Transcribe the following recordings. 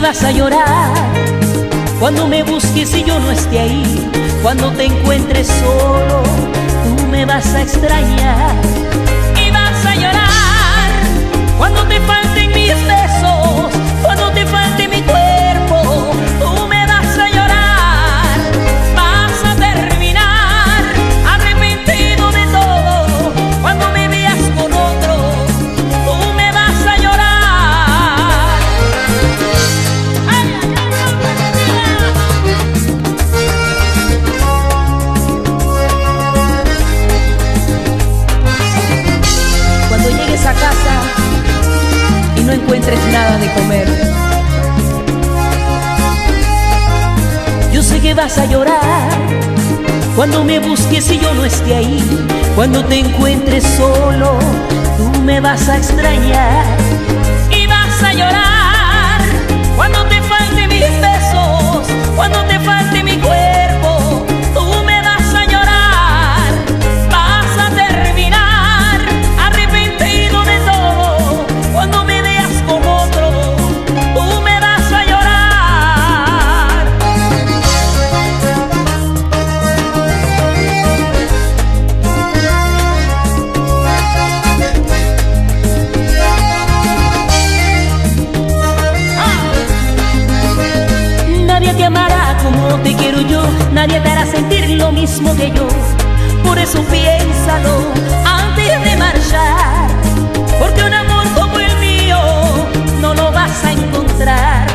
vas a llorar cuando me busques y yo no esté ahí. Cuando te encuentres solo, tú me vas a extrañar y vas a llorar cuando te falten mis besos, cuando te falte comer. Yo sé que vas a llorar cuando me busques y yo no esté ahí. Cuando te encuentres solo, tú me vas a extrañar nadie te hará sentir lo mismo que yo. Por eso piénsalo antes de marchar, porque un amor como el mío no lo vas a encontrar.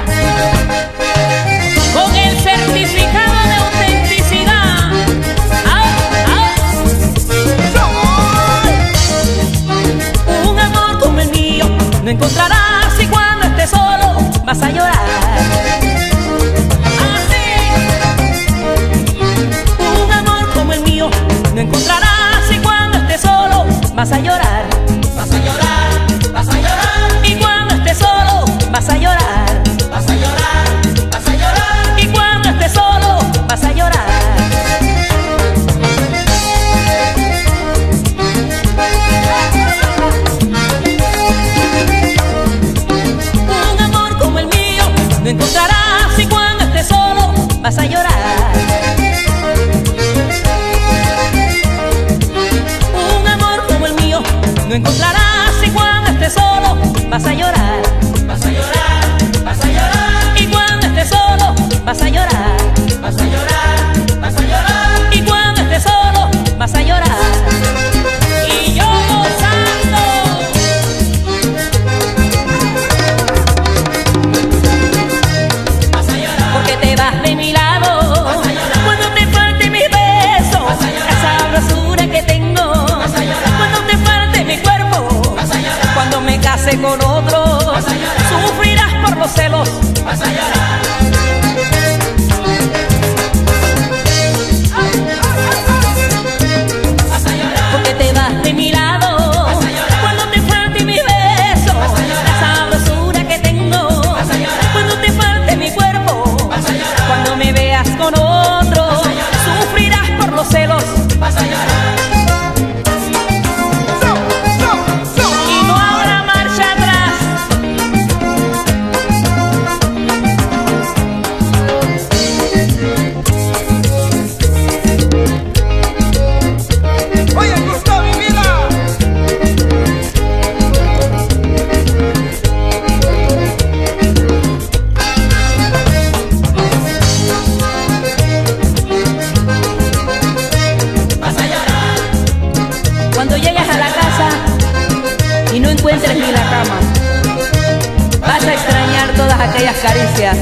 Con el certificado de autenticidad. ¡Ay, ay! Un amor como el mío no encontrarás y cuando estés solo vas a llorar. Vas a llorar, vas a llorar, Y cuando estés solo vas a llorar. vas a llorar, vas a llorar. Y cuando estés solo vas a llorar. Un amor como el mío no encontrarás y cuando estés solo vas a llorar. Un amor como el mío no cuando estés solo vas a llorar. Vas a llorar, vas a llorar, Y cuando estés solo vas a llorar. vas a llorar, case con otro. Sufrirás por los celos vas a llorar. Aquellas caricias.